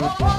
Oh,